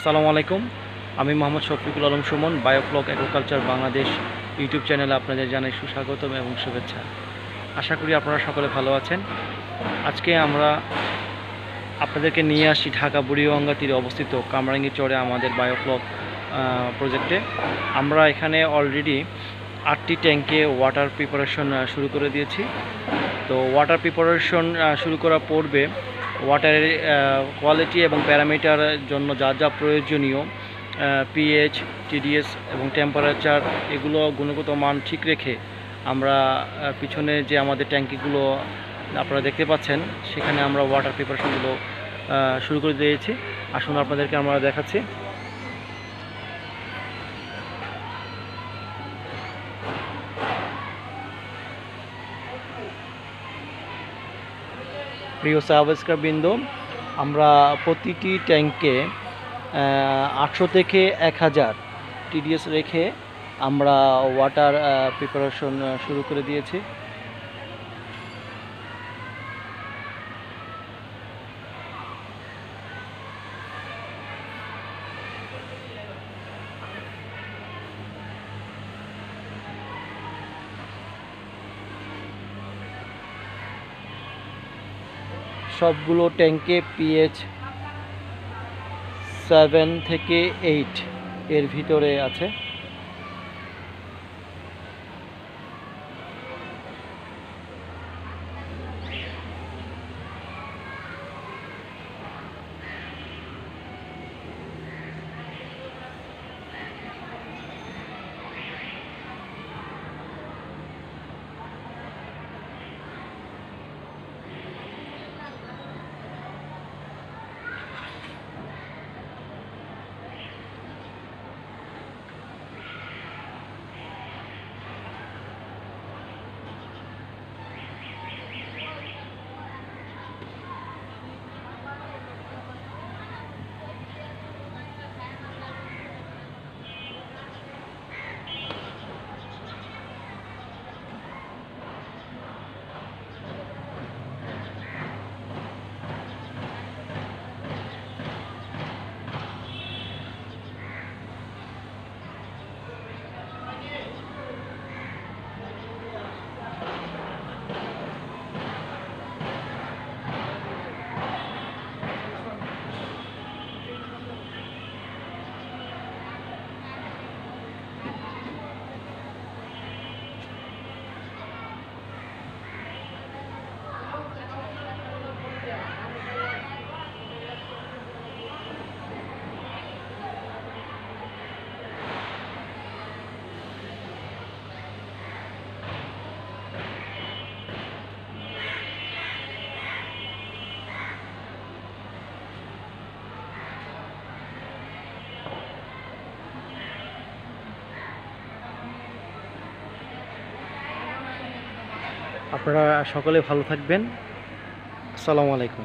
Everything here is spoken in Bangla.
আসসালামু আলাইকুম। আমি Mohammad Shafiqul Alam Suman, biofloc agriculture Bangladesh YouTube চ্যানেলে আপনাদের জানাই সুস্বাগতম এবং শুভেচ্ছা। আশা করি আপনারা সকলে ভালো আছেন। আজকে আমরা আপনাদেরকে নিয়ে আসি ঢাকা বুড়িগঙ্গা তীরে অবস্থিত কামরাঙ্গি চরে আমাদের বায়োফ্লক প্রজেক্টে আমরা এখানে অলরেডি আটটি ট্যাঙ্কে ওয়াটার প্রিপারেশন শুরু করে দিয়েছি। তো ওয়াটার প্রিপারেশন শুরু করার পূর্বে ওয়াটারের কোয়ালিটি এবং প্যারামিটার জন্য যা যা প্রয়োজনীয় পিএইচ টিডিএস এবং টেম্পারেচার এগুলো গুণগত মান ঠিক রেখে আমরা পিছনে যে আমাদের ট্যাঙ্কিগুলো আপনারা দেখতে পাচ্ছেন, সেখানে আমরা ওয়াটার প্রিপারেশনগুলো শুরু করে দিয়েছি। আসুন আপনাদেরকে আমরা দেখাচ্ছি। প্রিয় সাবস্ক্রাইব বিন্দু আমরা প্রতিটি ট্যাঙ্কে আটশো থেকে এক হাজার টিডিএস রেখে আমরা ওয়াটার প্রিপারেশন শুরু করে দিয়েছি। সবগুলো ট্যাঙ্কে পিএইচ সেভেন থেকে এইট এর ভিতরে আছে। আপনারা সকলে ভালো থাকবেন। আসসালামু আলাইকুম।